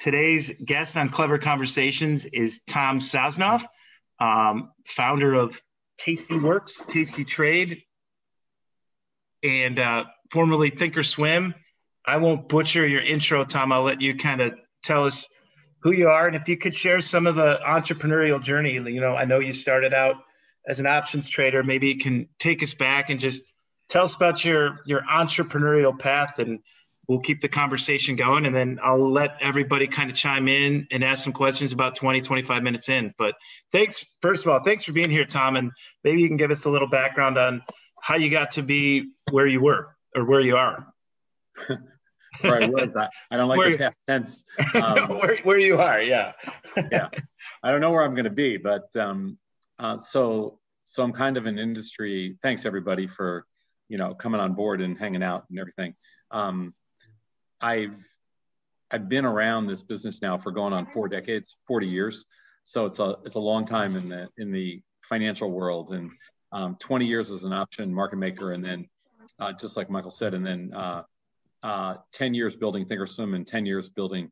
today's guest on Clever Conversations is Tom Sosnoff, um, founder of Tasty Works, Tasty Trade, and uh, formerly Thinkorswim. I won't butcher your intro, Tom. I'll let you kind of tell us who you are and if you could share some of the entrepreneurial journey. You know, I know you started out as an options trader. Maybe you can take us back and just tell us about your your entrepreneurial path and we'll keep the conversation going and then I'll let everybody kind of chime in and ask some questions about 20, 25 minutes in. But thanks, first of all, thanks for being here, Tom. And maybe you can give us a little background on how you got to be where you were or where you are. where I was. I, I don't like where, the past tense. Um, where, where you are, yeah. yeah. I don't know where I'm going to be, but um, uh, so so I'm kind of an industry. Thanks everybody for you know coming on board and hanging out and everything. Um, I've I've been around this business now for going on four decades, 40 years. So it's a it's a long time in the in the financial world, and um, 20 years as an option market maker, and then uh, just like Michael said, and then uh, uh, 10 years building Thinkorswim and 10 years building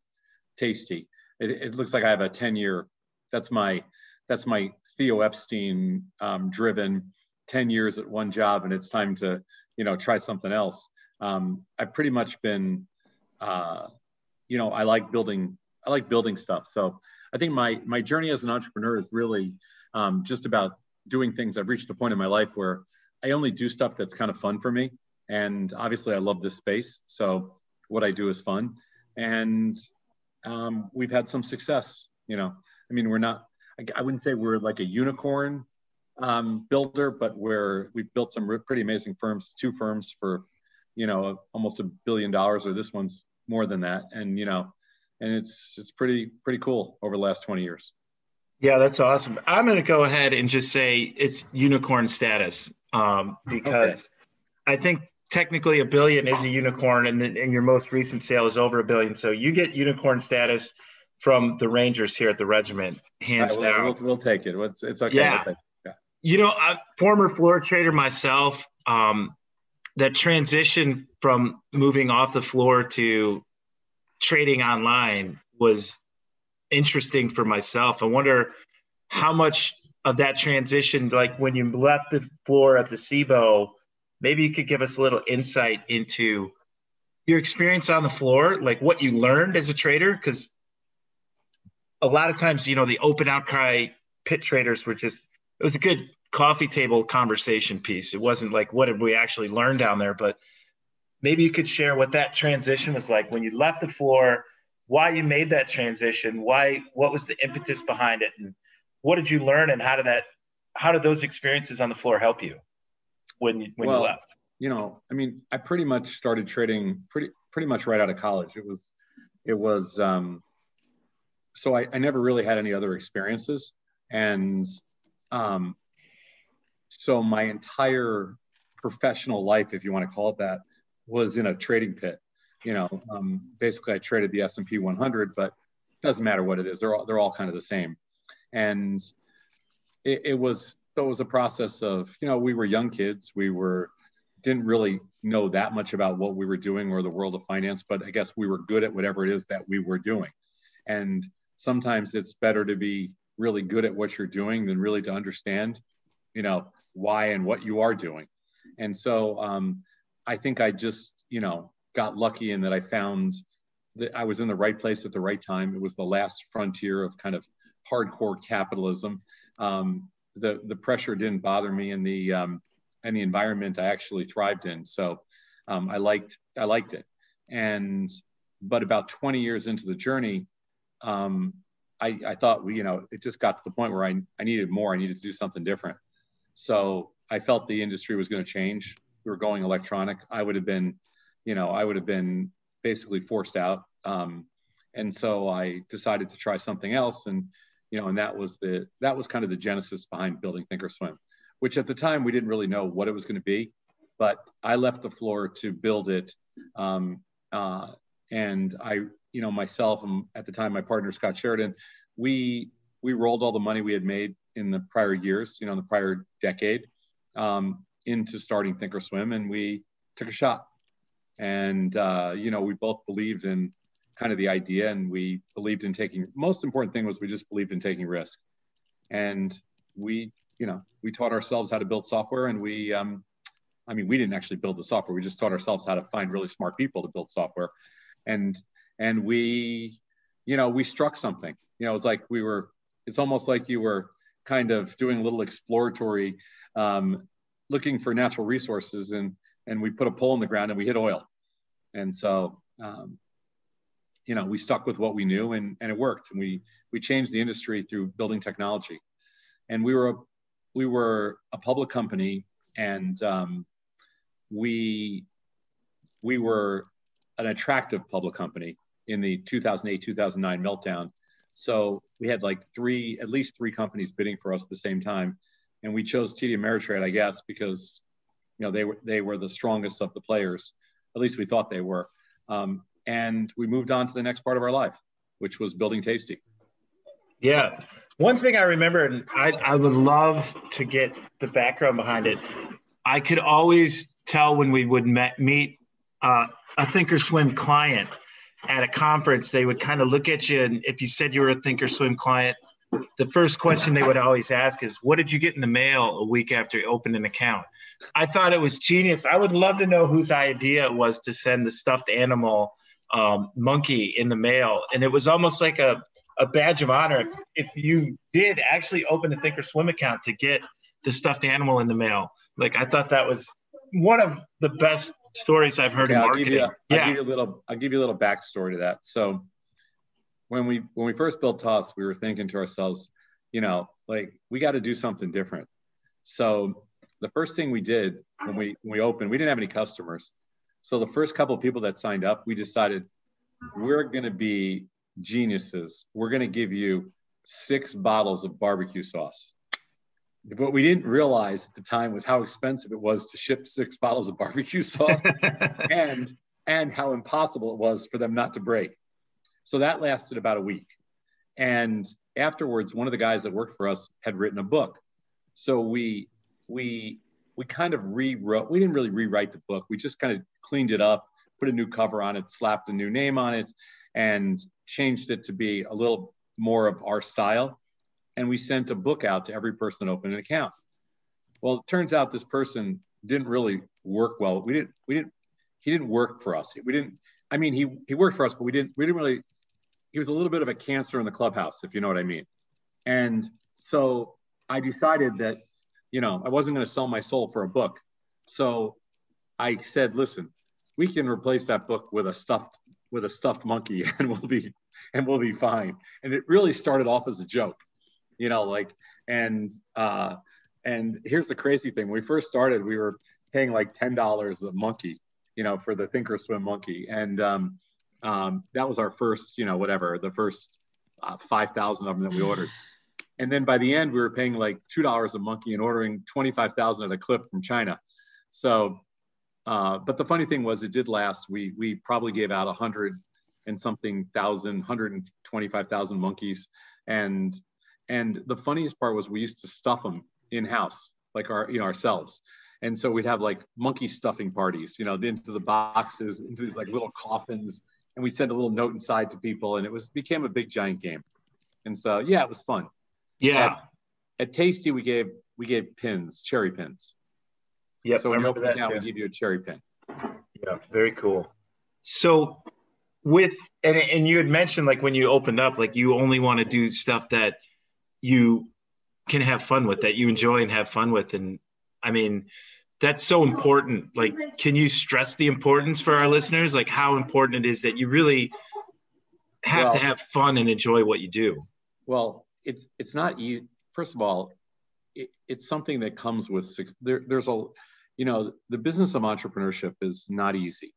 Tasty. It, it, looks like I have a 10 year. That's my that's my Theo Epstein um, driven 10 years at one job, and it's time to you know try something else. Um, I've pretty much been uh, you know, I like building, I like building stuff. So I think my, my journey as an entrepreneur is really um, just about doing things. I've reached a point in my life where I only do stuff that's kind of fun for me. And obviously I love this space. So what I do is fun. And um, we've had some success, you know, I mean, we're not, I, I wouldn't say we're like a unicorn um, builder, but we're, we've built some pretty amazing firms, two firms for, you know, almost a billion dollars, or this one's more than that. And you know and it's it's pretty pretty cool over the last 20 years. Yeah that's awesome. I'm going to go ahead and just say it's unicorn status um, because okay. i think technically a billion is a unicorn and, and your most recent sale is over a billion. So you get unicorn status from the rangers here at the regiment hands right, down. we'll, we'll, take it. It's, it's okay yeah. We'll yeah. you know i'm former floor trader myself um, that transition from moving off the floor to trading online was interesting for myself. I wonder how much of that transition, like when you left the floor at the Cboe, maybe you could give us a little insight into your experience on the floor, like what you learned as a trader, because a lot of times, you know, the open outcry pit traders were just it was a good coffee table conversation piece. It wasn't like what did we actually learn down there, but maybe you could share what that transition was like when you left the floor, why you made that transition, why what was the impetus behind it, and what did you learn, and how did that how did those experiences on the floor help you when you when well, you left? You know, I mean, I pretty much started trading pretty pretty much right out of college. It was it was um, so I, I never really had any other experiences and um, so my entire professional life, if you want to call it that, was in a trading pit. You know, um, basically I traded the S&P 100, but it doesn't matter what it is. They're all, they're all kind of the same. And it, it was, so it was a process of, you know, we were young kids. We were, didn't really know that much about what we were doing or the world of finance, but I guess we were good at whatever it is that we were doing. And sometimes it's better to be really good at what you're doing than really to understand, you know, why and what you are doing. And so um, I think I just, you know, got lucky in that I found that I was in the right place at the right time. It was the last frontier of kind of hardcore capitalism. Um, the the pressure didn't bother me, and the um, and the environment I actually thrived in. So um, I liked I liked it. And but about 20 years into the journey, um, I, I thought you know, it just got to the point where I, I needed more. I needed to do something different. So I felt the industry was going to change. We were going electronic. I would have been, you know, I would have been basically forced out. Um, and so I decided to try something else. And, you know, and that was the, that was kind of the genesis behind building Thinkorswim, which at the time we didn't really know what it was going to be, but I left the floor to build it. Um, uh, and I you know, myself and at the time my partner Scott Sheridan, we we rolled all the money we had made in the prior years, you know, in the prior decade, um, into starting Thinkorswim, and we took a shot. And uh, you know, we both believed in kind of the idea, and we believed in taking. Most important thing was we just believed in taking risk, and we, you know, we taught ourselves how to build software, and we, um, I mean, we didn't actually build the software. We just taught ourselves how to find really smart people to build software, and and we, you know, we struck something. You know, it was like we were. It's almost like you were kind of doing a little exploratory, um, looking for natural resources, and and we put a pole in the ground and we hit oil, and so um, you know, we stuck with what we knew and, and it worked. And we, we changed the industry through building technology. And we were, a, we were a public company and um, we, we were an attractive public company in the 2008, 2009 meltdown. So we had like three, at least three companies bidding for us at the same time. And we chose TD Ameritrade, I guess, because, you know, they were, they were the strongest of the players. At least we thought they were. Um, and we moved on to the next part of our life, which was building Tasty. Yeah. One thing I remember, and I, I would love to get the background behind it. I could always tell when we would met, meet uh, a Thinkorswim client at a conference, they would kind of look at you, and if you said you were a Thinkorswim client, the first question they would always ask is, "What did you get in the mail a week after you opened an account?" I thought it was genius. I would love to know whose idea it was to send the stuffed animal um, monkey in the mail, and it was almost like a, a badge of honor if, if you did actually open a Thinkorswim account to get the stuffed animal in the mail. Like I thought that was one of the best stories I've heard in marketing. I'll give, you a, yeah. I'll give you a little. I'll give you a little backstory to that. So when we when we first built Toss, we were thinking to ourselves, you know, like we got to do something different. So the first thing we did when we when we opened, we didn't have any customers. So the first couple of people that signed up, we decided we're going to be geniuses. We're going to give you six bottles of barbecue sauce. What we didn't realize at the time was how expensive it was to ship six bottles of barbecue sauce and and how impossible it was for them not to break. So that lasted about a week. And afterwards, one of the guys that worked for us had written a book. So we we we kind of rewrote, we didn't really rewrite the book. We just kind of cleaned it up, put a new cover on it, slapped a new name on it, and changed it to be a little more of our style. And we sent a book out to every person that opened an account. Well, it turns out this person didn't really work well. We didn't, we didn't, he didn't work for us. We didn't, I mean, he, he worked for us, but we didn't, we didn't really, he was a little bit of a cancer in the clubhouse, if you know what I mean. And so I decided that you know, I wasn't going to sell my soul for a book. So I said, listen, we can replace that book with a stuffed with a stuffed monkey and we'll be and we'll be fine. And it really started off as a joke, you know, like and uh and here's the crazy thing. When we first started, we were paying like ten dollars a monkey, you know, for the Thinkorswim monkey. And um, um, that was our first, you know, whatever, the first uh, 5,000 of them that we ordered. And then by the end, we were paying like two dollars a monkey and ordering twenty five thousand at a clip from China. So, uh, but the funny thing was, it did last. We we probably gave out a hundred and something thousand, hundred and twenty five thousand monkeys, and and the funniest part was we used to stuff them in house, like our you know ourselves. And so we'd have like monkey stuffing parties, you know, into the boxes, into these like little coffins, and we send a little note inside to people, and it was became a big giant game. And so yeah, it was fun. Yeah. At, at, Tasty, we gave we gave pins, cherry pins. Yeah. So when you open that now, we give you a cherry pin. Yeah, very cool. So with and and you had mentioned like when you opened up, like you only want to do stuff that you can have fun with, that you enjoy and have fun with, and I mean that's so important. Like, can you stress the importance for our listeners, like how important it is that you really have well, to have fun and enjoy what you do? Well, it's it's not easy. First of all, it, it's something that comes with there, there's a you know the business of entrepreneurship is not easy,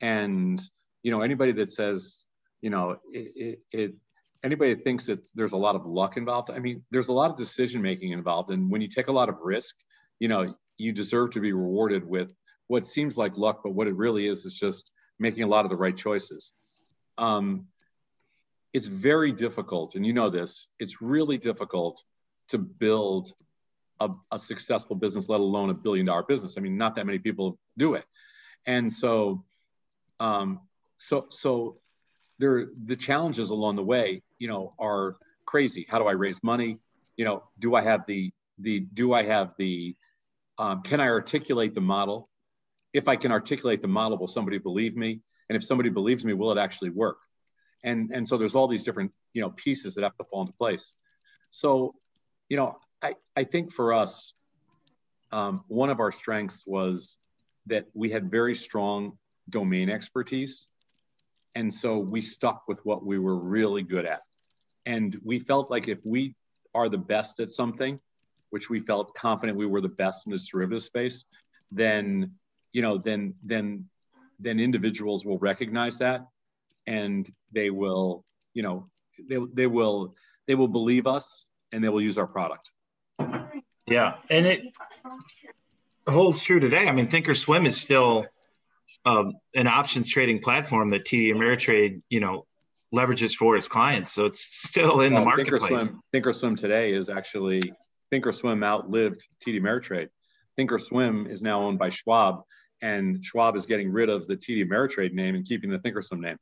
and you know anybody that says you know it, it, it anybody that thinks that there's a lot of luck involved. I mean, there's a lot of decision making involved, and when you take a lot of risk, you know you deserve to be rewarded with what seems like luck, but what it really is is just making a lot of the right choices. Um, it's very difficult, and you know this, it's really difficult to build a, a, successful business, let alone a billion dollar business. I mean, not that many people do it. And so, um, so, so there the challenges along the way, you know, are crazy. How do I raise money? You know, do I have the the do I have the um, can I articulate the model? If I can articulate the model, will somebody believe me? And if somebody believes me, will it actually work? And and so there's all these different you know pieces that have to fall into place. So, you know, I I think for us, um, one of our strengths was that we had very strong domain expertise. And so we stuck with what we were really good at. And we felt like if we are the best at something, which we felt confident we were the best in this derivative space, then, you know, then, then, then individuals will recognize that and they will, you know, they, they will, they will believe us and they will use our product. Yeah. And it holds true today. I mean, Thinkorswim is still um, an options trading platform that TD Ameritrade, you know, leverages for its clients. So it's still in the marketplace. Thinkorswim, Thinkorswim today is actually Thinkorswim outlived TD Ameritrade. Thinkorswim is now owned by Schwab, and Schwab is getting rid of the TD Ameritrade name and keeping the Thinkorswim name.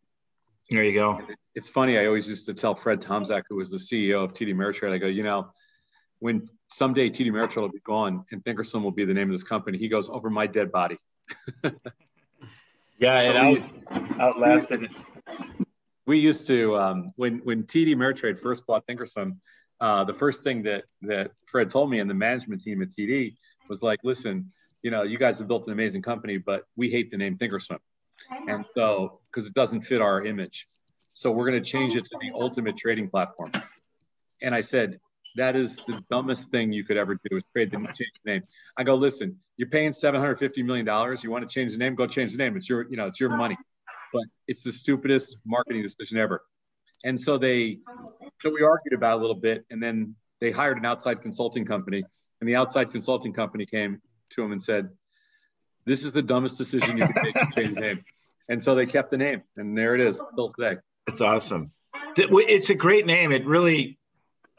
There you go. It's funny. I always used to tell Fred Tomczak, who was the CEO of TD Ameritrade, I go, you know, when someday TD Ameritrade will be gone and Thinkorswim will be the name of this company, he goes over my dead body. yeah, it out, outlasted it. We used to um, when when TD Ameritrade first bought Thinkorswim, uh, the first thing that that Fred told me and the management team at TD was like, listen, you know, you guys have built an amazing company, but we hate the name Thinkorswim, and so because it doesn't fit our image, so we're going to change it to the ultimate trading platform. And I said, that is the dumbest thing you could ever do is trade the change the name. I go, listen, you're paying seven hundred fifty million dollars. You want to change the name? Go change the name. It's your, you know, it's your money. But it's the stupidest marketing decision ever. And so they, so we argued about it a little bit, and then they hired an outside consulting company, and the outside consulting company came to him and said, "This is the dumbest decision you could make to change the name." And so they kept the name, and there it is still today. It's awesome. It's a great name. It really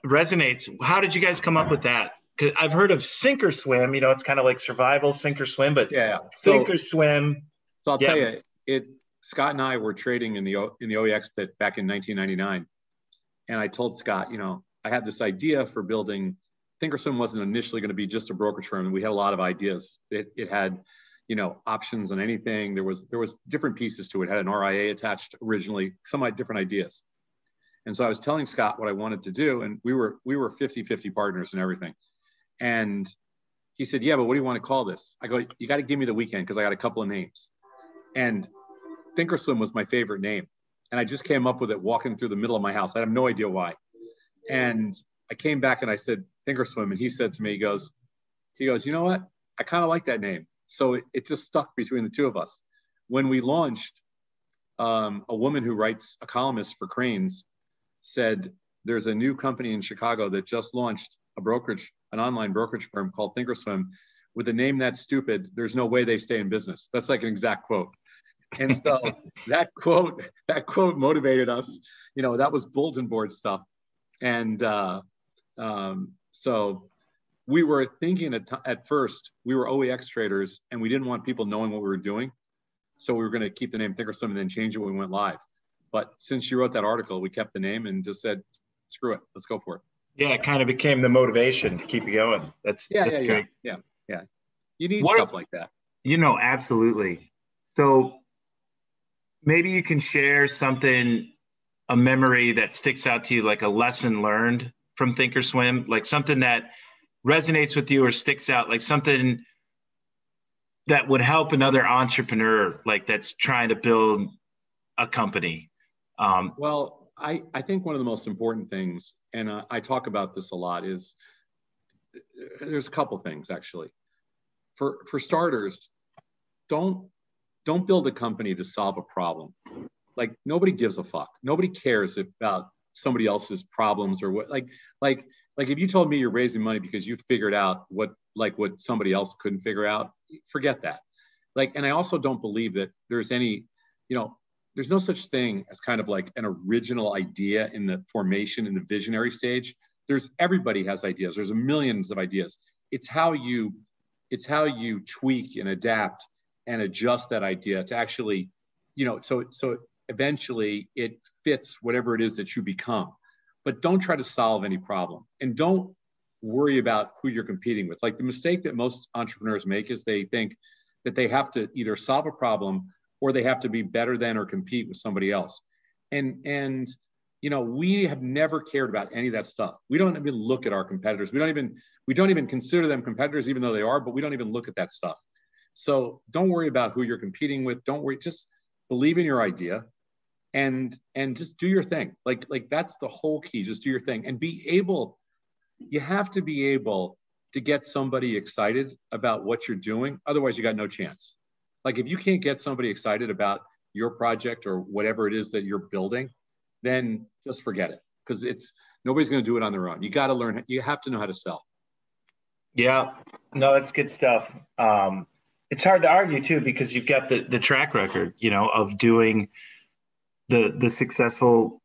resonates. How did you guys come up with that? Because I've heard of sink or swim. You know, it's kind of like survival, sink or swim, but yeah, sink so, or swim. So I'll yeah. tell you, it. Scott and I were trading in the in the OEX pit back in 1999, and I told Scott, you know, I had this idea for building. Thinkorswim wasn't initially going to be just a brokerage firm, we had a lot of ideas. It, it had, you know, options on anything. There was there was different pieces to it. it had an RIA attached originally, some different ideas. And so I was telling Scott what I wanted to do, and we were we were 50-50 partners and everything. And he said, "Yeah, but what do you want to call this?" I go, "You got to give me the weekend because I got a couple of names." And Thinkorswim was my favorite name, and I just came up with it walking through the middle of my house. I have no idea why. And I came back and I said Thinkorswim, and he said to me, he goes, he goes, you know what? I kind of like that name. So it, it just stuck between the two of us. When we launched, um, a woman who writes a columnist for Crain's said there's a new company in Chicago that just launched a brokerage, an online brokerage firm called Thinkorswim. With a name that stupid, there's no way they stay in business. That's like an exact quote. And so that quote, that quote motivated us. You know, that was bulletin board stuff. And uh, um, so we were thinking at, t- at first, we were OEX traders and we didn't want people knowing what we were doing. So we were going to keep the name Thinkorswim and then change it when we went live. But since you wrote that article, we kept the name and just said, screw it, let's go for it. Yeah, it kind of became the motivation to keep you going. That's yeah, that's yeah, great. Yeah, yeah, yeah. You need what stuff like that. You know, absolutely. So maybe you can share something, a memory that sticks out to you, like a lesson learned from Thinkorswim, like something that resonates with you or sticks out, like something that would help another entrepreneur, like that's trying to build a company um, well, I, I think one of the most important things, and uh, I talk about this a lot, is there's a couple things actually. For for starters, don't don't build a company to solve a problem. Like nobody gives a fuck. Nobody cares about somebody else's problems or what. Like like like if you told me you're raising money because you figured out what like what somebody else couldn't figure out, forget that. Like, and I also don't believe that there's any, you know, there's no such thing as kind of like an original idea in the formation in the visionary stage there's everybody has ideas there's millions of ideas it's how you it's how you tweak and adapt and adjust that idea to actually you know so so eventually it fits whatever it is that you become. But don't try to solve any problem and don't worry about who you're competing with. Like the mistake that most entrepreneurs make is they think that they have to either solve a problem or they have to be better than or compete with somebody else. And and you know, we have never cared about any of that stuff. We don't even look at our competitors. We don't even we don't even consider them competitors, even though they are, but we don't even look at that stuff. So don't worry about who you're competing with. Don't worry, just believe in your idea and and just do your thing. Like like that's the whole key. Just do your thing and be able, you have to be able to get somebody excited about what you're doing. Otherwise, you got no chance. Like if you can't get somebody excited about your project or whatever it is that you're building, then just forget it because it's nobody's going to do it on their own. You got to learn. You have to know how to sell. Yeah, no, that's good stuff. Um, it's hard to argue too because you've got the the track record, you know, of doing the the successful,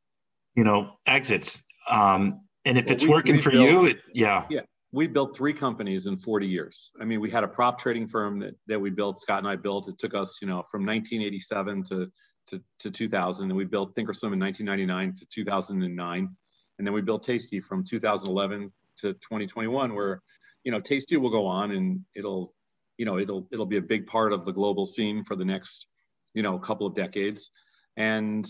you know, exits. Um, and if well, it's we, working for built, you, it, yeah, yeah. We built three companies in 40 years. I mean, we had a prop trading firm that, that we built. Scott and I built. It took us, you know, from 1987 to to, to 2000, and we built Thinkorswim in 1999 to 2009, and then we built Tasty from 2011 to 2021, where you know Tasty will go on and it'll you know it'll it'll be a big part of the global scene for the next you know couple of decades, and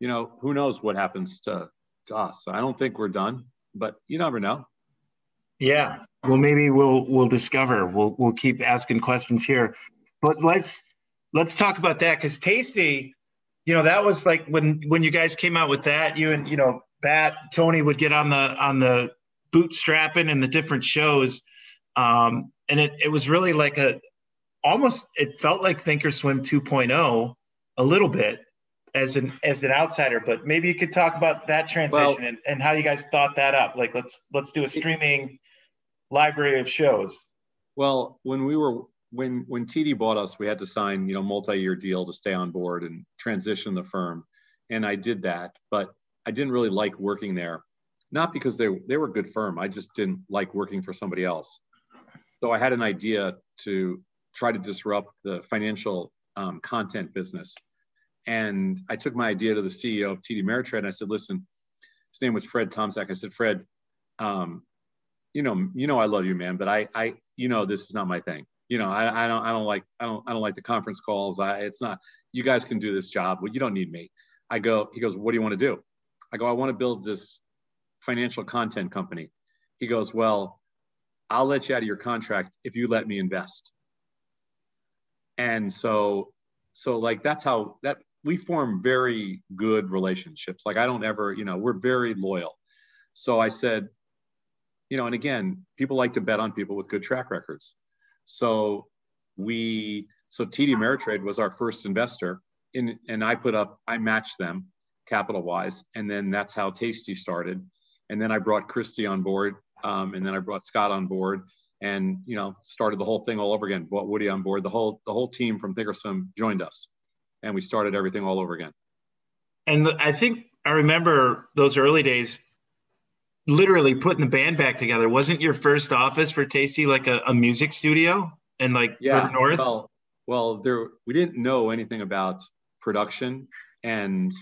you know who knows what happens to to us. I don't think we're done, but you never know. Yeah. Well, maybe we'll we'll discover. We'll we'll keep asking questions here, but let's let's talk about that because Tasty you know that was like when when you guys came out with that you and you know bat tony would get on the on the bootstrapping and the different shows um and it, it was really like a almost it felt like thinkorswim 2.0 a little bit as an as an outsider but maybe you could talk about that transition well, and, and how you guys thought that up like let's let's do a streaming library of shows well when we were when when TD bought us, we had to sign you know multi-year deal to stay on board and transition the firm, and I did that. But I didn't really like working there, not because they they were a good firm. I just didn't like working for somebody else. So I had an idea to try to disrupt the financial um, content business, and I took my idea to the CEO of TD Ameritrade, and I said, "Listen, his name was Fred Tomczak. I said, Fred, um, you know, you know, I love you, man, but I, I, you know, this is not my thing you know, I, I don't, I don't like, I don't, I don't like the conference calls. I, it's not, you guys can do this job, but you don't need me. I go, he goes, what do you want to do? I go, I want to build this financial content company. He goes, well, I'll let you out of your contract if you let me invest. And so, so like, that's how that we form very good relationships. Like I don't ever, you know, we're very loyal. So I said, you know, and again, people like to bet on people with good track records. So we so TD Ameritrade was our first investor, in, and I put up I matched them capital wise, and then that's how Tasty started. And then I brought Kristi on board, um, and then I brought Scott on board, and you know started the whole thing all over again. Brought Woody on board. The whole the whole team from Thinkorswim joined us, and we started everything all over again. And I think I remember those early days literally putting the band back together. Wasn't your first office for Tasty like a, a music studio and like yeah, North? Well, well, there we didn't know anything about production and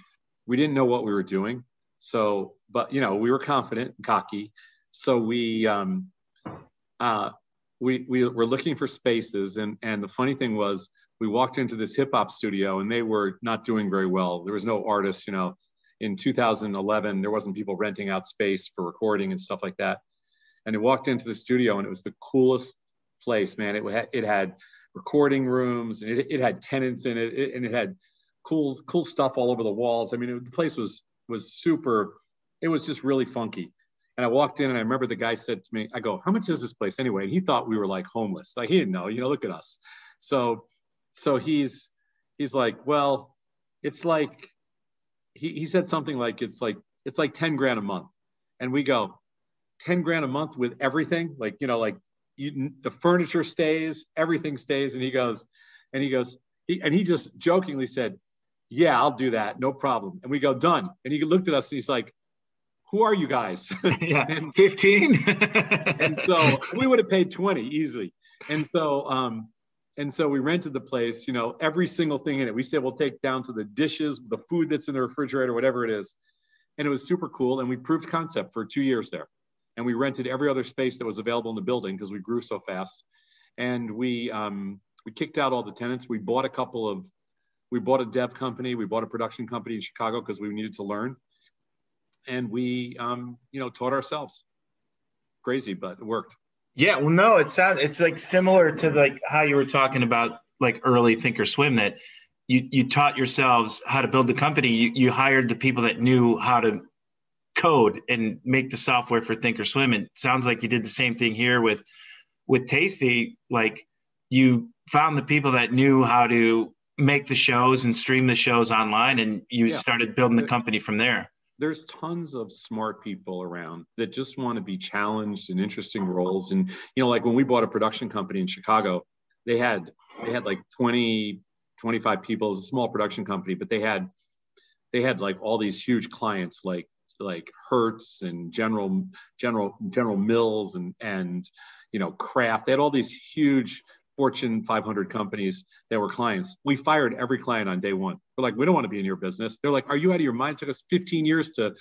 we didn't know what we were doing. So, but you know, we were confident, cocky. So we um, uh, we we were looking for spaces, and and the funny thing was, we walked into this hip hop studio, and they were not doing very well. There was no artists, you know in 2011, there wasn't people renting out space for recording and stuff like that. And I walked into the studio and it was the coolest place, man. It had, it had recording rooms and it, it had tenants in it, it, and it had cool cool stuff all over the walls. I mean, it, the place was was super. It was just really funky. And I walked in and I remember the guy said to me, I go, how much is this place anyway? And he thought we were like homeless. Like he didn't know, you know, look at us. So, so he's, he's like, well, it's like he, he said something like it's like it's like 10 grand a month. And we go 10 grand a month with everything? Like you know like you, the furniture stays everything stays. And he goes and he goes he, and he just jokingly said yeah i'll do that. No problem. And we go done. And he looked at us and he's like who are you guys? Yeah and 15 and so we would have paid 20 easily. And so um And so we rented the place, you know, every single thing in it. We said we'll take down to the dishes, the food that's in the refrigerator, whatever it is. And it was super cool. And we proved concept for two years there. And we rented every other space that was available in the building because we grew so fast. And we um, we kicked out all the tenants. We bought a couple of we bought a dev company, we bought a production company in Chicago because we needed to learn. And we um, you know, taught ourselves. Crazy, but it worked. Yeah, well, no, it sounds it's like similar to like how you were talking about like early Thinkorswim that you you taught yourselves how to build the company. You you hired the people that knew how to code and make the software for Thinkorswim. And it sounds like you did the same thing here with with Tasty. Like you found the people that knew how to make the shows and stream the shows online, and you yeah. started building the company from there there's tons of smart people around that just want to be challenged in interesting roles. And you know, like when we bought a production company in Chicago, they had they had like 20, 25 people. It's a small production company, but they had they had like all these huge clients like like Hertz and General General General Mills and and you know Kraft. They had all these huge Fortune 500 companies that were clients. We fired every client on day one. We're like, we don't want to be in your business. They're like, are you out of your mind? It took us 15 years to,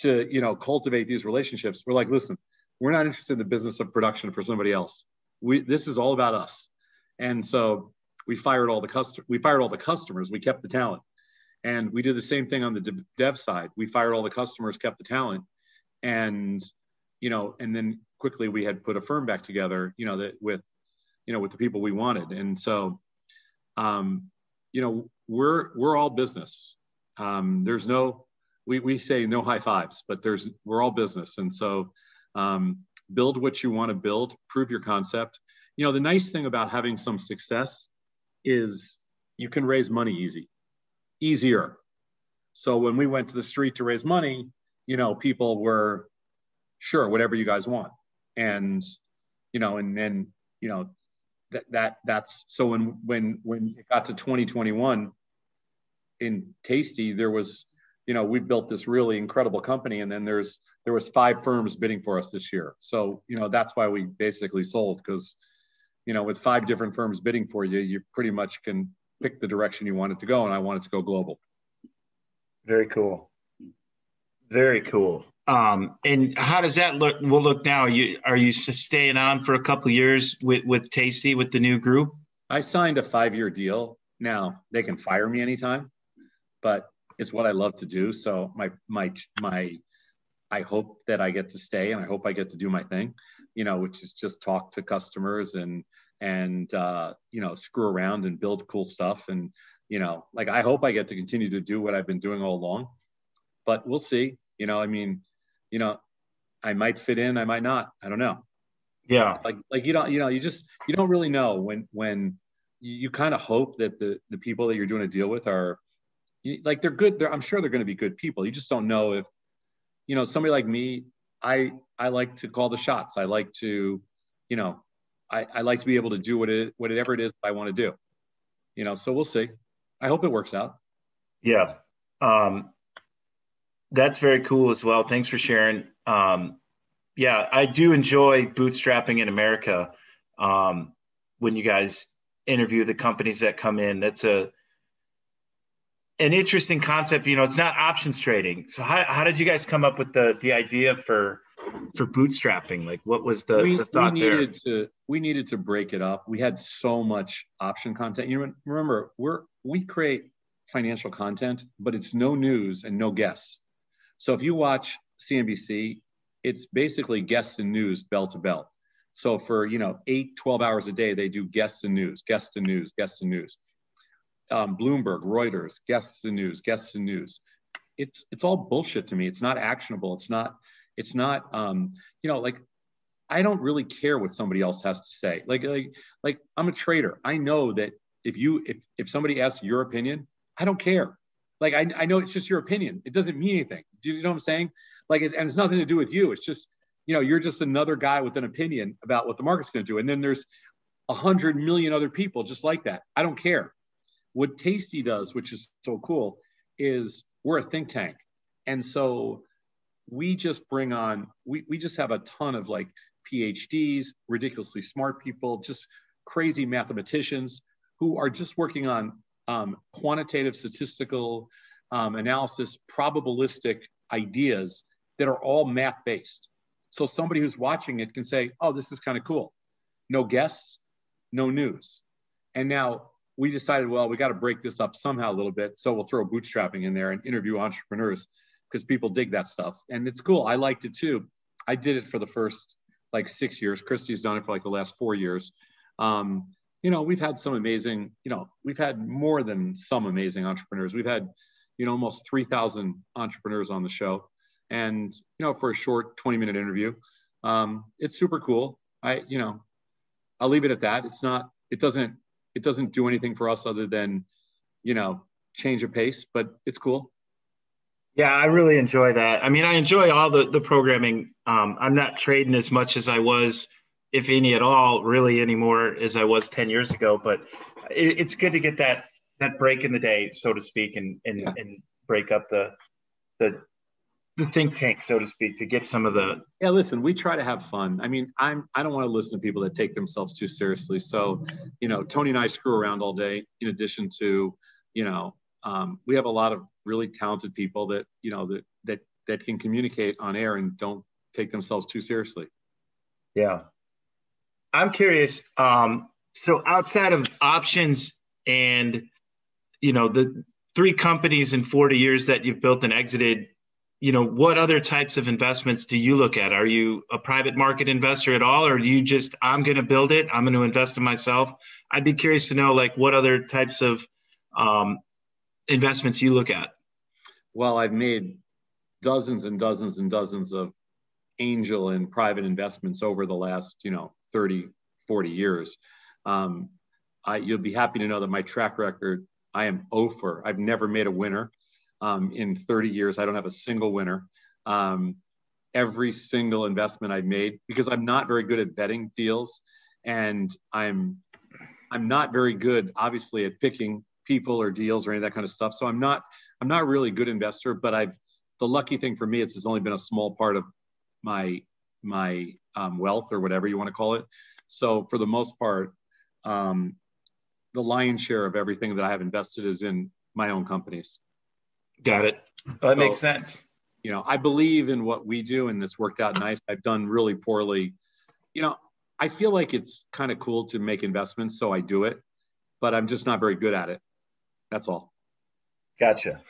to you know, cultivate these relationships. We're like, listen, we're not interested in the business of production for somebody else. We this is all about us. And so we fired all the custom we fired all the customers. We kept the talent. And we did the same thing on the dev side. We fired all the customers, kept the talent, and you know, and then quickly we had put a firm back together, you know, that with you know with the people we wanted. And so um, you know we're we're all business. Um, there's no we, we say no high fives but there's we're all business. And so um, build what you want to build prove your concept. You know the nice thing about having some success is you can raise money easy easier. So when we went to the street to raise money you know people were sure whatever you guys want. And you know and then you know that, that that's so when when when it got to 2021 in tasty there was you know we built this really incredible company and then there's there was five firms bidding for us this year. So you know that's why we basically sold because you know with five different firms bidding for you you pretty much can pick the direction you want it to go and i want it to go global. Very cool. Very cool um, and how does that look? Will look now. Are you are you staying on for a couple years with with Tasty with the new group? I signed a five year deal. Now they can fire me anytime, but it's what I love to do. So my my my, I hope that I get to stay, and I hope I get to do my thing. You know, which is just talk to customers and and uh, you know screw around and build cool stuff and you know like I hope I get to continue to do what I've been doing all along. But we'll see. You know, I mean, you know, I might fit in, I might not. I don't know. Yeah. Like like you don't you know you just you don't really know when when you, kind of hope that the the people that you're doing a deal with are like they're good. They're, I'm sure they're going to be good people. You just don't know if you know somebody like me. I I like to call the shots. I like to you know I, I like to be able to do what it whatever it is I want to do. You know, so we'll see. I hope it works out. Yeah. Um, that's very cool as well. Thanks for sharing. Um, yeah, I do enjoy bootstrapping in America. Um, when you guys interview the companies that come in, that's a an interesting concept. You know, it's not options trading. So how, how did you guys come up with the the idea for for bootstrapping? Like, what was the, we, the thought we needed there? To, we needed to break it up. We had so much option content. You remember, we're we create financial content, but it's no news and no guests. So if you watch CNBC, it's basically guests and news bell to bell. So for, you know, eight, 12 hours a day, they do guests and news, guests and news, guests and news. Um, Bloomberg, Reuters, guests and news, guests and news. It's, it's all bullshit to me. It's not actionable. It's not, it's not, um, you know, like I don't really care what somebody else has to say. Like, like, like I'm a trader. I know that if you, if, if somebody asks your opinion, I don't care. Like I, I know it's just your opinion. It doesn't mean anything. Do you know what I'm saying? Like, it's, and it's nothing to do with you. It's just, you know, you're just another guy with an opinion about what the market's going to do. And then there's a hundred million other people just like that. I don't care. What Tasty does, which is so cool, is we're a think tank. And so we just bring on, we, we just have a ton of like PhDs, ridiculously smart people, just crazy mathematicians who are just working on um, quantitative statistical um, analysis, probabilistic ideas that are all math based. So somebody who's watching it can say, oh, this is kind of cool. No guess, no news. And now we decided, well, we got to break this up somehow a little bit. So we'll throw bootstrapping in there and interview entrepreneurs because people dig that stuff. And it's cool. I liked it too. I did it for the first like six years. Kristi's done it for like the last four years. Um, you know, we've had some amazing, you know, we've had more than some amazing entrepreneurs. We've had, you know, almost 3,000 entrepreneurs on the show. And, you know, for a short 20 minute interview, um, it's super cool. I, you know, I'll leave it at that. It's not, it doesn't, it doesn't do anything for us other than, you know, change of pace, but it's cool. Yeah, I really enjoy that. I mean, I enjoy all the the programming. Um, I'm not trading as much as I was, if any at all, really anymore as I was ten years ago. But it, it's good to get that that break in the day, so to speak, and and, yeah. and break up the the the think tank, so to speak, to get some of the. Yeah, listen, we try to have fun. I mean, I'm I don't want to listen to people that take themselves too seriously. So, you know, Tony and I screw around all day. In addition to, you know, um, we have a lot of really talented people that you know that that that can communicate on air and don't take themselves too seriously. Yeah, I'm curious. Um, so outside of options and you know the three companies in 40 years that you've built and exited you know what other types of investments do you look at are you a private market investor at all or you just i'm going to build it i'm going to invest in myself i'd be curious to know like what other types of um, investments you look at? Well, I've made dozens and dozens and dozens of angel and private investments over the last, you know, 30, 40 years. Um, I, you'll be happy to know that my track record, I am over. I've never made a winner um, in 30 years. I don't have a single winner. Um, every single investment I've made, because I'm not very good at betting deals, and I'm I'm not very good, obviously, at picking people or deals or any of that kind of stuff. So I'm not I'm not really a good investor, but I've the lucky thing for me is it's only been a small part of my my um, wealth or whatever you want to call it. So for the most part, um, the lion's share of everything that I have invested is in my own companies. Got it. that so, makes sense. You know, I believe in what we do, and it's worked out nice. I've done really poorly. You know, I feel like it's kind of cool to make investments, so I do it, but I'm just not very good at it. That's all. Gotcha.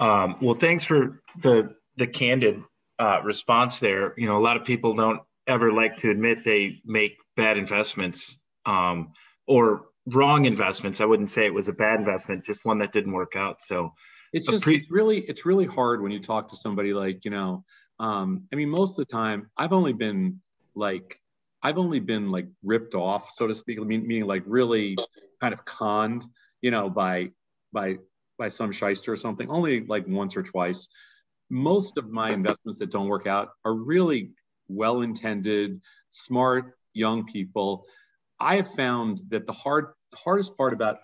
Um, well, thanks for the the candid uh, response there. You know, a lot of people don't ever like to admit they make bad investments um, or wrong investments. I wouldn't say it was a bad investment, just one that didn't work out. So it's just pre- it's really it's really hard when you talk to somebody like you know. Um, I mean, most of the time, I've only been like I've only been like ripped off, so to speak. meaning like really kind of conned, you know, by by by some shyster or something, only like once or twice. Most of my investments that don't work out are really well intended, smart young people. I have found that the hard hardest part about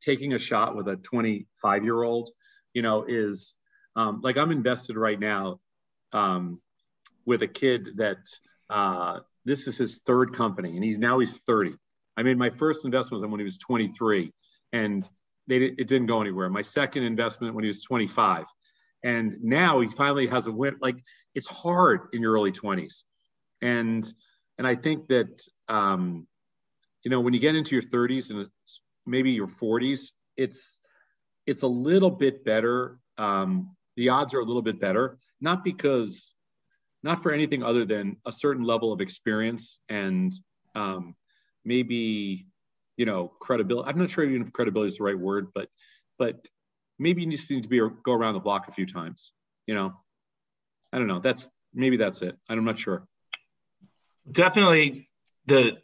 taking a shot with a 25 year old, you know, is um, like I'm invested right now um, with a kid that uh, this is his third company, and he's now he's 30. I made my first investment when he was 23, and they, it didn't go anywhere. My second investment when he was 25. And now he finally has a win. Like it's hard in your early 20s. And, and I think that, um, you know, when you get into your 30s and maybe your 40s, it's, it's a little bit better. Um, the odds are a little bit better, not because, not for anything other than a certain level of experience and um, maybe you know, credibility. I'm not sure even if credibility is the right word, but but maybe you just need to be or go around the block a few times. You know, I don't know. That's maybe that's it. I'm not sure. Definitely, the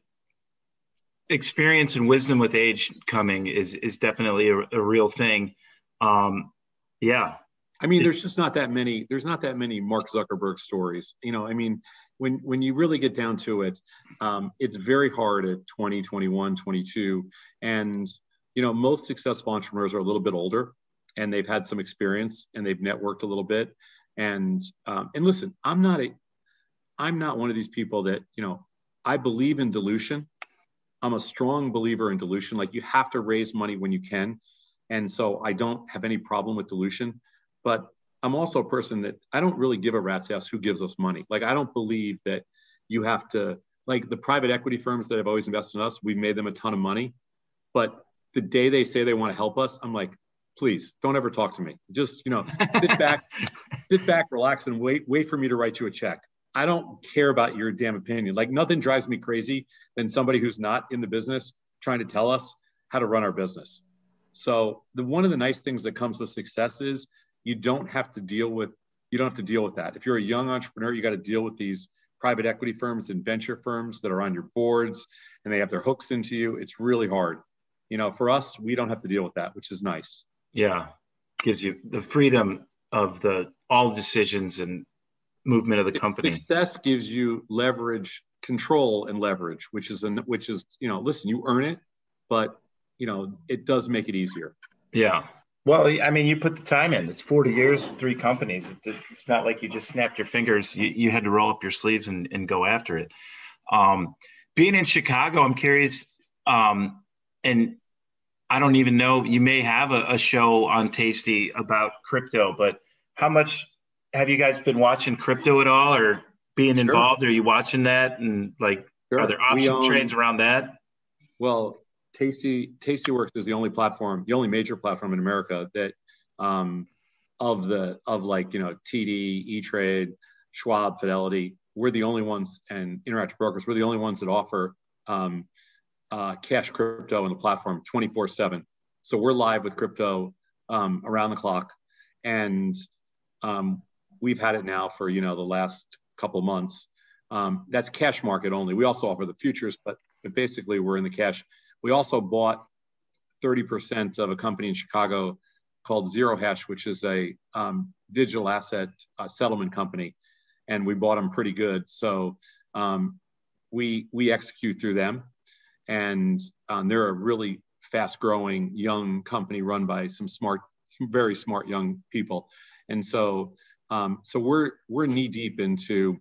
experience and wisdom with age coming is is definitely a, a real thing. Um, yeah, I mean, there's just not that many. There's not that many Mark Zuckerberg stories. You know, I mean, when when you really get down to it, um, it's very hard at 20, 21, 22, and you know, most successful entrepreneurs are a little bit older, and they've had some experience, and they've networked a little bit. And um, and listen, I'm not a, I'm not one of these people that you know, I believe in dilution. I'm a strong believer in dilution. Like you have to raise money when you can. And so I don't have any problem with dilution. But I'm also a person that I don't really give a rat's ass who gives us money. Like I don't believe that you have to like the private equity firms that have always invested in us, we've made them a ton of money. But the day they say they want to help us, I'm like, please don't ever talk to me. Just, you know, sit back, sit back, relax, and wait, wait for me to write you a check. I don't care about your damn opinion. Like nothing drives me crazy than somebody who's not in the business trying to tell us how to run our business. So the one of the nice things that comes with success is you don't have to deal with you don't have to deal with that. If you're a young entrepreneur, you got to deal with these private equity firms and venture firms that are on your boards and they have their hooks into you. It's really hard. You know, for us, we don't have to deal with that, which is nice. Yeah. Gives you the freedom of the all decisions and movement of the company. Success gives you leverage, control and leverage, which is an which is, you know, listen, you earn it, but you know, it does make it easier. Yeah. Well, I mean, you put the time in. It's 40 years, three companies. It's not like you just snapped your fingers. You, you had to roll up your sleeves and, and go after it. Um, being in Chicago, I'm curious, um, and I don't even know, you may have a, a, show on Tasty about crypto, but how much have you guys been watching crypto at all or being involved? Are you watching that? And like, sure. are there option own, trades around that? Well, Tasty Tastyworks is the only platform, the only major platform in America that um, of the of like you know TD, E Trade, Schwab, Fidelity. We're the only ones, and Interactive Brokers. We're the only ones that offer um, uh, cash crypto on the platform 24 seven. So we're live with crypto um, around the clock, and um, we've had it now for you know the last couple months. Um, that's cash market only. We also offer the futures, but, but basically we're in the cash we also bought 30% of a company in Chicago called Zero Hash, which is a um, digital asset uh, settlement company, and we bought them pretty good. So um, we we execute through them, and um, they're a really fast-growing young company run by some smart, some very smart young people, and so um, so we're we're knee deep into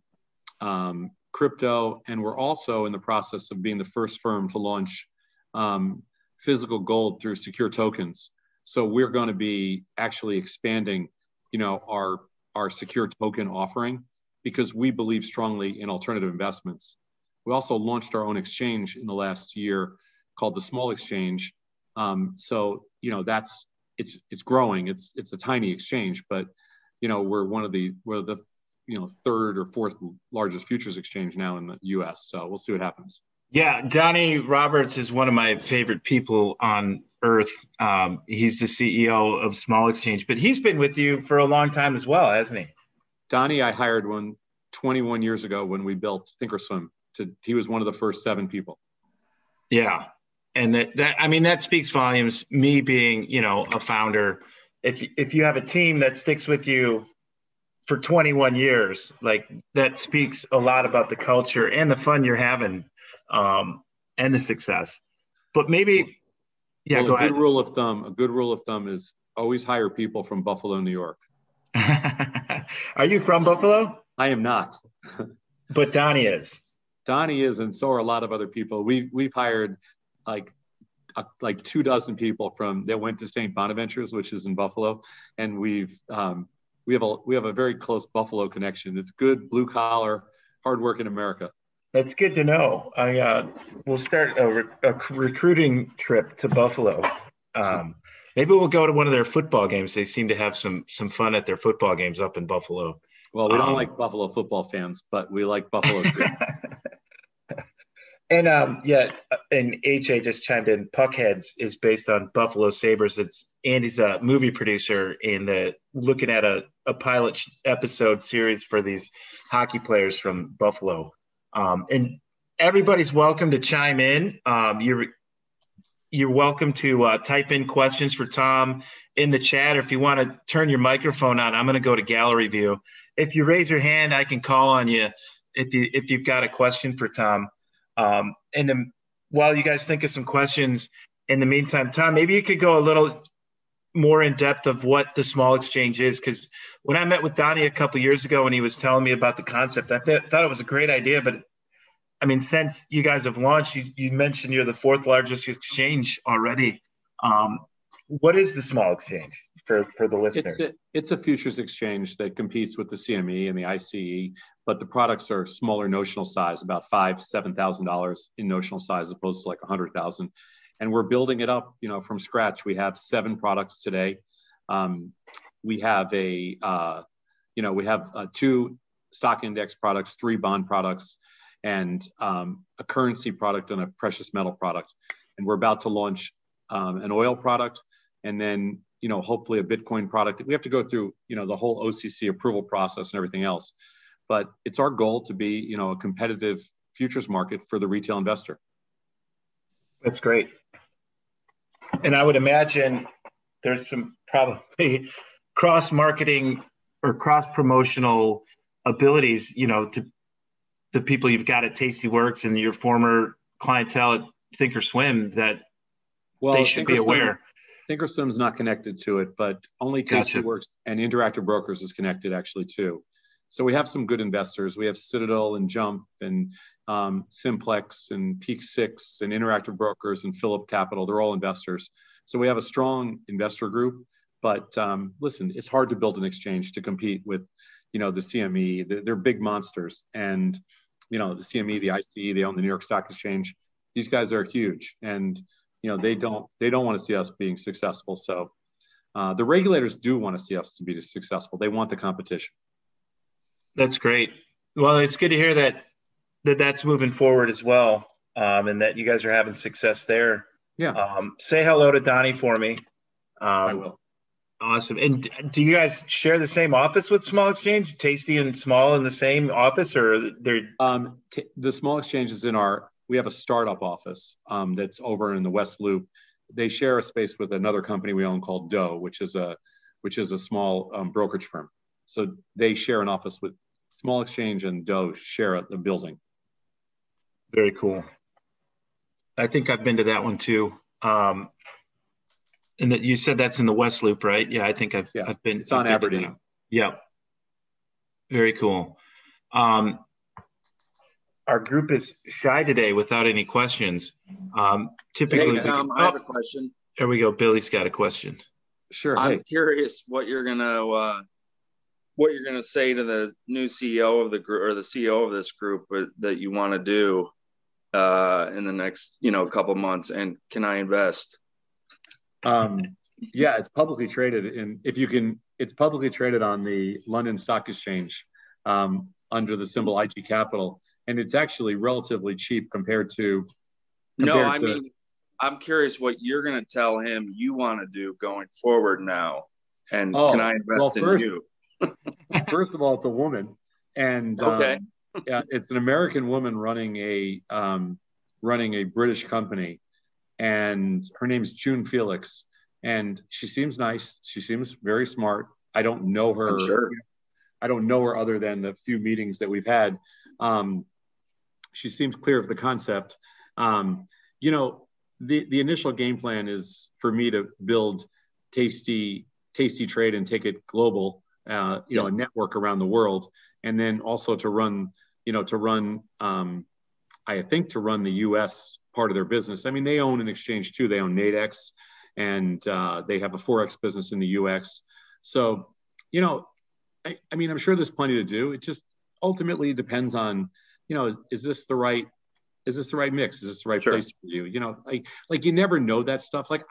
um, crypto, and we're also in the process of being the first firm to launch um, physical gold through secure tokens. So we're going to be actually expanding, you know, our our secure token offering because we believe strongly in alternative investments. We also launched our own exchange in the last year called the Small Exchange. Um, so you know that's it's it's growing. It's it's a tiny exchange, but you know we're one of the we're the you know third or fourth largest futures exchange now in the U.S. So we'll see what happens. Yeah, Donnie Roberts is one of my favorite people on earth. Um, he's the CEO of Small Exchange, but he's been with you for a long time as well, hasn't he? Donnie, I hired one 21 years ago when we built Thinkorswim. To, he was one of the first seven people. Yeah, and that that I mean that speaks volumes. Me being you know a founder, if if you have a team that sticks with you for 21 years, like that speaks a lot about the culture and the fun you're having um, and the success. But maybe, yeah, well, go a ahead. Good rule of thumb. A good rule of thumb is always hire people from Buffalo, New York. are you from Buffalo? I am not. but Donnie is. Donnie is, and so are a lot of other people. We we've hired like uh, like two dozen people from that went to St. Bonaventures, which is in Buffalo, and we've um, we have a we have a very close Buffalo connection. It's good blue collar, hard work in America. That's good to know. I uh, will start a, re- a, recruiting trip to Buffalo. Um, maybe we'll go to one of their football games. They seem to have some some fun at their football games up in Buffalo. Well, we don't um, like Buffalo football fans, but we like Buffalo. and um, yeah, and HA just chimed in. Puckheads is based on Buffalo Sabres. It's Andy's a movie producer in the looking at a, a pilot episode series for these hockey players from Buffalo. Um, and everybody's welcome to chime in. Um, you're you're welcome to uh, type in questions for Tom in the chat, or if you want to turn your microphone on, I'm going to go to gallery view. If you raise your hand, I can call on you if you if you've got a question for Tom. Um, and then while you guys think of some questions, in the meantime, Tom, maybe you could go a little more in depth of what the small exchange is because when i met with donnie a couple years ago and he was telling me about the concept i th- thought it was a great idea but I mean, since you guys have launched, you, you mentioned you're the fourth largest exchange already. Um, what is the small exchange for, for the listeners? It's a, it's a futures exchange that competes with the CME and the ICE, but the products are smaller notional size, about five, seven thousand dollars in notional size, as opposed to like a hundred thousand. And we're building it up, you know, from scratch. We have seven products today. Um, we have a, uh, you know, we have uh, two stock index products, three bond products, and um, a currency product and a precious metal product. And we're about to launch um, an oil product and then, you know, hopefully a Bitcoin product. We have to go through, you know, the whole OCC approval process and everything else. But it's our goal to be, you know, a competitive futures market for the retail investor. That's great. And I would imagine there's some probably cross marketing or cross promotional abilities, you know, to the people you've got at Tastyworks and your former clientele at Thinkorswim that well, they should be aware. Thinkorswim's not connected to it, but only gotcha. and Interactive Brokers is connected actually too. So we have some good investors. We have Citadel and Jump and um, Simplex and PEAK6 and Interactive Brokers and Phillip Capital. They're all investors. So we have a strong investor group. But um, listen, it's hard to build an exchange to compete with, you know, the CME. They're big monsters, and you know, the CME, the ICE, they own the New York Stock Exchange. These guys are huge, and you know, they don't they don't want to see us being successful. So uh, the regulators do want to see us to be successful. They want the competition. That's great. Well, it's good to hear that that that's moving forward as well, um, and that you guys are having success there. Yeah. Um, say hello to Donnie for me. Um, I will. Awesome. And do you guys share the same office with Small Exchange? Tasty and Small in the same office, or they're? Um, t- the Small Exchange is in our. We have a startup office um, that's over in the West Loop. They share a space with another company we own called Dough, which is a which is a small um, brokerage firm. So they share an office with Small Exchange and Dough share a, a building. Very cool. I think I've been to that one too. Um, and that you said that's in the West Loop, right? Yeah, I think I've yeah. I've been. It's on I've Aberdeen. Yeah. Very cool. Um, our group is shy today without any questions. Um, typically, hey, Tom, I have a question. There we go. Billy's got a question. Sure. I'm hey. curious what you're gonna uh, what you're gonna say to the new CEO of the group or the CEO of this group that you want to do uh, in the next you know couple months, and can I invest? Um, yeah, it's publicly traded, and if you can, it's publicly traded on the London Stock Exchange um, under the symbol IG Capital, and it's actually relatively cheap compared to. Compared no, I to, mean, I'm curious what you're going to tell him you want to do going forward now, and oh, can I invest well, first, in you? first of all, it's a woman, and okay, um, yeah, it's an American woman running a um, running a British company and her name is June Felix, and she seems nice. She seems very smart. I don't know her. Sure. I don't know her other than the few meetings that we've had. Um, she seems clear of the concept. Um, you know, the the initial game plan is for me to build tasty tastytrade and take it global. Uh, you know, a network around the world, and then also to run, you know, to run. Um, I think to run the U.S part of their business. I mean, they own an exchange too. They own Nadex, and uh, they have a forex business in the UX. So, you know, I, I, mean, I'm sure there's plenty to do. It just ultimately depends on, you know, is, is this the right, is this the right mix? Is this the right sure. place for you? You know, like like you never know that stuff. Like,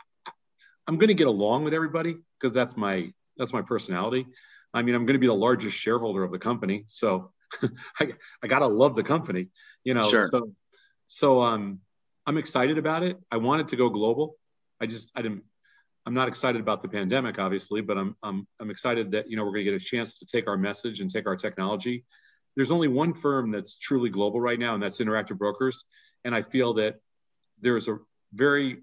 I'm going to get along with everybody because that's my that's my personality. I mean, I'm going to be the largest shareholder of the company, so I, I gotta love the company, you know. Sure. So, so um, I'm excited about it. I wanted to go global. I just I didn't. I'm not excited about the pandemic, obviously, but I'm I'm I'm excited that you know we're going to get a chance to take our message and take our technology. There's only one firm that's truly global right now, and that's Interactive Brokers. And I feel that there's a very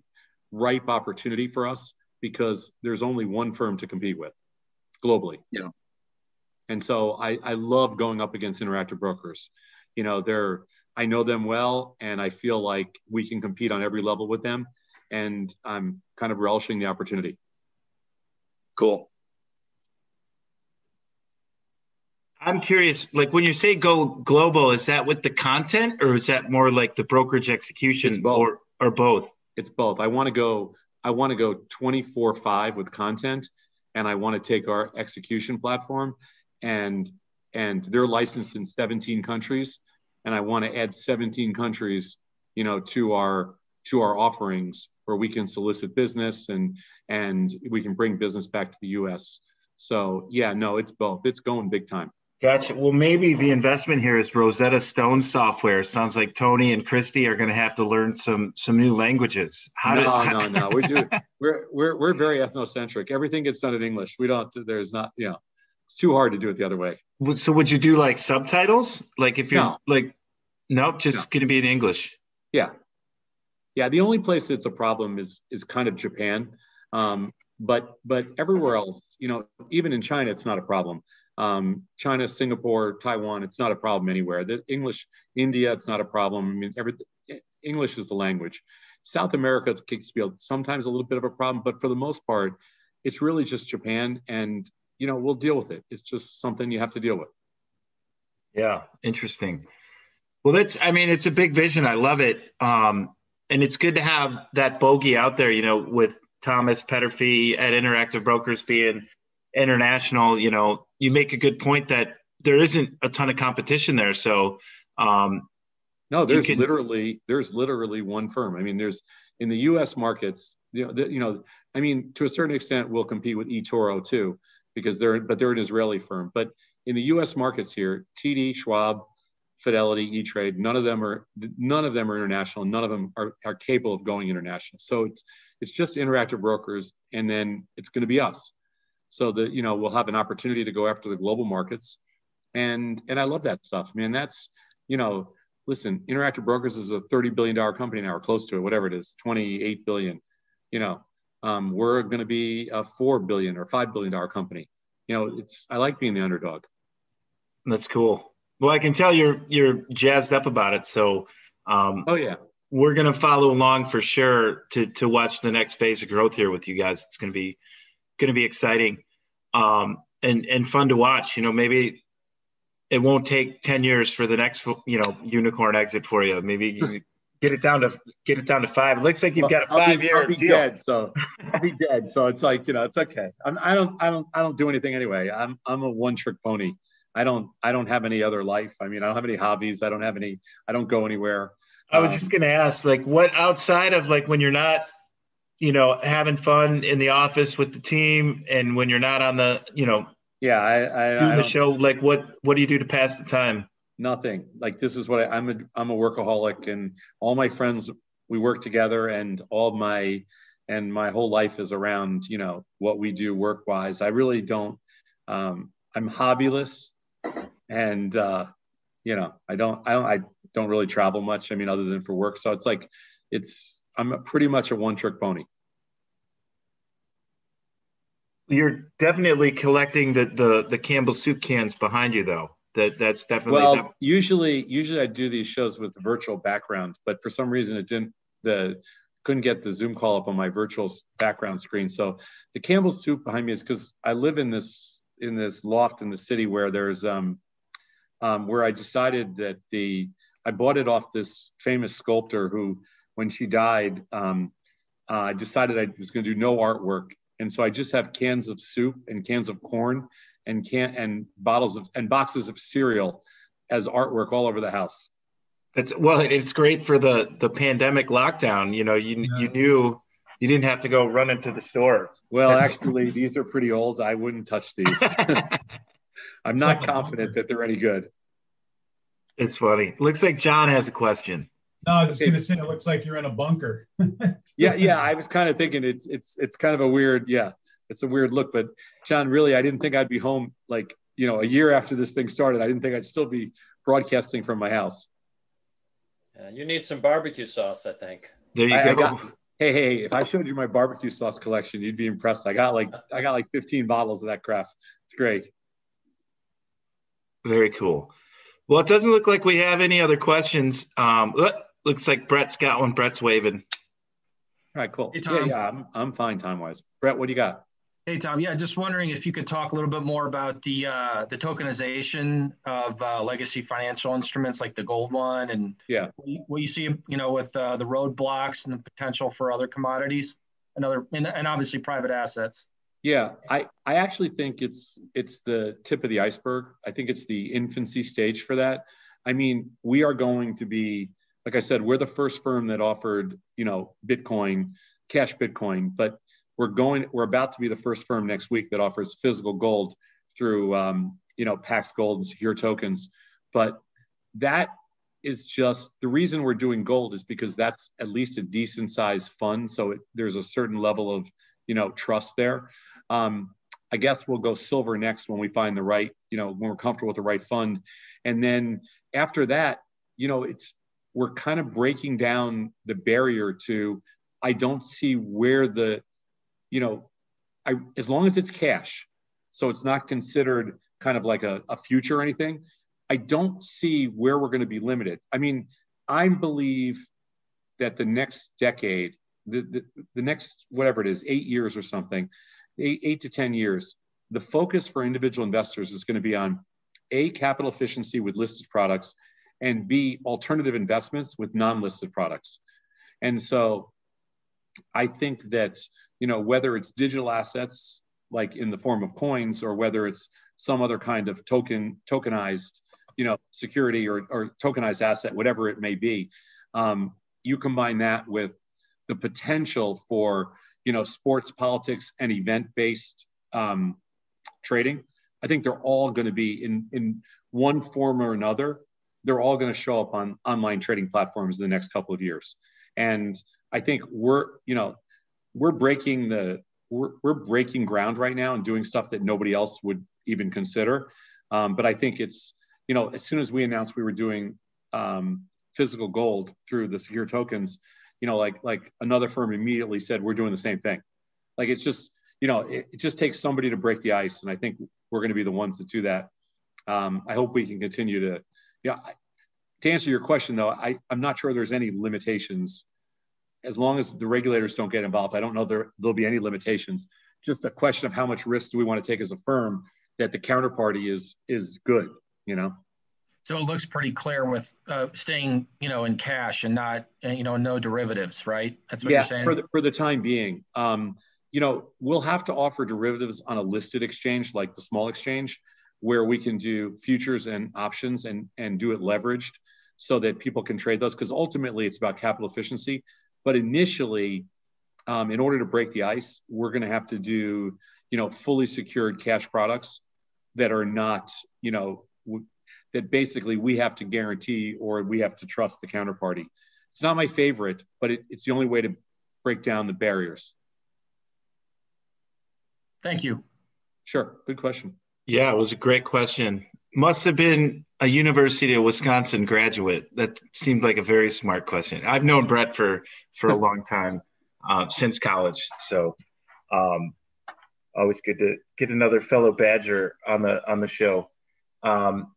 ripe opportunity for us because there's only one firm to compete with globally. Yeah. And so I, I love going up against Interactive Brokers. You know, they're I know them well, and I feel like we can compete on every level with them. And I'm kind of relishing the opportunity. Cool. I'm curious, like when you say go global, is that with the content or is that more like the brokerage execution or or both? It's both. I want to go I want to go 24/5 with content and I want to take our execution platform and and they're licensed in 17 countries and I want to add 17 countries, you know, to our to our offerings where we can solicit business and and we can bring business back to the US. So, yeah, no, it's both. It's going big time. Gotcha. Well, maybe the investment here is Rosetta Stone software. Sounds like Tony and Kristi are going to have to learn some some new languages. How no, did, no, no. We do. We're we're we're very ethnocentric. Everything gets done in English. We don't. There's not. You know, it's too hard to do it the other way. So would you do like subtitles? Like if you're no. like, nope, just no. going to be in English. Yeah, yeah. The only place that's a problem is is kind of Japan, um, but but everywhere else, you know, even in China, it's not a problem um, China, Singapore, Taiwan, it's not a problem anywhere. The English, India, it's not a problem. I mean, every, English is the language. South America can be sometimes a little bit of a problem, but for the most part, it's really just Japan, and you know we'll deal with it. It's just something you have to deal with. Yeah, interesting. Well, that's I mean, it's a big vision. I love it, um, and it's good to have that bogey out there. You know, with Thomas Peterffy at Interactive Brokers being international, you know, you make a good point that there isn't a ton of competition there. So, um, no, there's can, literally there's literally one firm. I mean, there's in the U.S. markets, you know, the, you know, I mean, to a certain extent, we'll compete with eToro too, because they're but they're an Israeli firm. But in the U.S. markets here, TD, Schwab, Fidelity, E Trade, none of them are none of them are international. None of them are, are capable of going international. So it's it's just interactive brokers, and then it's going to be us so that you know we'll have an opportunity to go after the global markets. And and i love that stuff. Man that's you know listen interactive brokers is a 30 billion dollar company now or close to it whatever it is 28 billion. You know um, we're going to be a 4 billion or 5 billion dollar company. You know it's i like being the underdog. That's cool. Well i can tell you're you're jazzed up about it so um, oh yeah. we're going to follow along for sure to to watch the next phase of growth here with you guys. It's going to be going to be exciting um, and and fun to watch. You know, maybe it won't take ten years for the next you know unicorn exit for you. Maybe you get it down to get it down to five. It looks like you've got a five year I'll be deal. dead, so I'll be dead. So it's like you know, it's okay. I'm, I don't I don't I don't do anything anyway. I'm I'm a one trick pony. I don't I don't have any other life. I mean, I don't have any hobbies. I don't have any. I don't go anywhere. I was um, just going to ask, like, what outside of like when you're not you know, having fun in the office with the team, and when you're not on the, you know, yeah, I, I doing I the show, like what what do you do to pass the time? Nothing. Like this is what I, I'm a I'm a workaholic, and all my friends we work together, and all my and my whole life is around you know what we do work wise. I really don't. Um, I'm hobbyless, and uh, you know I don't I don't I don't really travel much. I mean, other than for work. So it's like it's I'm pretty much a one trick pony. You're definitely collecting the, the the Campbell soup cans behind you, though. That that's definitely well. That... Usually, usually I do these shows with the virtual background, but for some reason it didn't. The couldn't get the Zoom call up on my virtual background screen. So the Campbell soup behind me is because I live in this in this loft in the city where there's um, um where I decided that the I bought it off this famous sculptor who when she died, um, uh, I decided I was going to do no artwork, and so I just have cans of soup and cans of corn and can and bottles of and boxes of cereal as artwork all over the house. That's well, it's great for the the pandemic lockdown. You know, you yeah. you knew you didn't have to go run into the store. Well, actually, these are pretty old. I wouldn't touch these. I'm not confident that they're any good. It's funny. Looks like John has a question. No, I was just okay. gonna say it looks like you're in a bunker. yeah, yeah. I was kind of thinking it's it's it's kind of a weird, yeah, it's a weird look. But John, really, I didn't think I'd be home like you know a year after this thing started. I didn't think I'd still be broadcasting from my house. Yeah, you need some barbecue sauce, I think. There you I, go. I got, hey, hey, if I showed you my barbecue sauce collection, you'd be impressed. I got like I got like 15 bottles of that crap. It's great. Very cool. Well, it doesn't look like we have any other questions. Um, Looks like Brett's got one. Brett's waving. All right, cool. Hey, yeah, yeah, I'm, I'm fine time wise. Brett, what do you got? Hey Tom, yeah, just wondering if you could talk a little bit more about the uh, the tokenization of uh, legacy financial instruments like the gold one, and yeah, what you see, you know, with uh, the roadblocks and the potential for other commodities and other, and, and obviously private assets. Yeah, I, I actually think it's it's the tip of the iceberg. I think it's the infancy stage for that. I mean, we are going to be, like I said, we're the first firm that offered, you know, Bitcoin, cash Bitcoin, but we're going we're about to be the first firm next week that offers physical gold through um, you know PAX Gold and secure tokens. But that is just the reason we're doing gold is because that's at least a decent sized fund. So it, there's a certain level of you know trust there. Um, i guess we'll go silver next when we find the right you know when we're comfortable with the right fund. And then after that you know it's we're kind of breaking down the barrier to i don't see where the you know, I, as long as it's cash, so it's not considered kind of like a, a future or anything, I don't see where we're going to be limited. I mean, I believe that the next decade, the, the, the next, whatever it is, eight years or something, eight, eight to 10 years, the focus for individual investors is going to be on A, capital efficiency with listed products, and B, alternative investments with non listed products. And so I think that you know whether it's digital assets like in the form of coins or whether it's some other kind of token tokenized you know security or, or tokenized asset whatever it may be um, you combine that with the potential for you know sports politics and event based um, trading i think they're all going to be in in one form or another they're all going to show up on online trading platforms in the next couple of years and I think we're, you know, we're breaking the we're, we're breaking ground right now and doing stuff that nobody else would even consider. Um, but I think it's, you know, as soon as we announced we were doing um, physical gold through the secure tokens, you know, like like another firm immediately said we're doing the same thing. Like it's just, you know, it, it just takes somebody to break the ice, and I think we're going to be the ones that do that. Um, I hope we can continue to. You know, to answer your question though, I, I'm not sure there's any limitations as long as the regulators don't get involved, I don't know there, there'll be any limitations. Just a question of how much risk do we want to take as a firm that the counterparty is is good, you know. So it looks pretty clear with uh, staying, you know, in cash and not, you know, no derivatives, right? That's what yeah, you're saying. for the for the time being, um, you know, we'll have to offer derivatives on a listed exchange like the small exchange, where we can do futures and options and and do it leveraged so that people can trade those because ultimately it's about capital efficiency but initially, um, in order to break the ice, we're going to have to do, you know, fully secured cash products that are not, you know, w- that basically we have to guarantee or we have to trust the counterparty. It's not my favorite, but it, it's the only way to break down the barriers. Thank you. Sure. Good question. Yeah, it was a great question. Must have been a University of Wisconsin graduate. That seemed like a very smart question. I've known Brett for for a long time uh, since college, so um, always good to get another fellow Badger on the on the show. Um,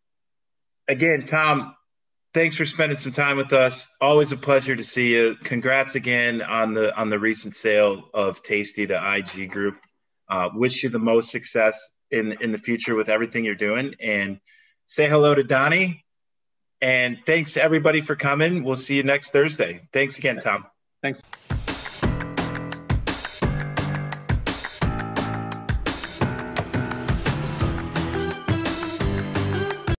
again, Tom, thanks for spending some time with us. Always a pleasure to see you. Congrats again on the on the recent sale of Tasty to IG Group. Uh, wish you the most success in in the future with everything you're doing and say hello to Donnie. And thanks to everybody for coming. We'll see you next Thursday. Thanks again, Tom. Thanks.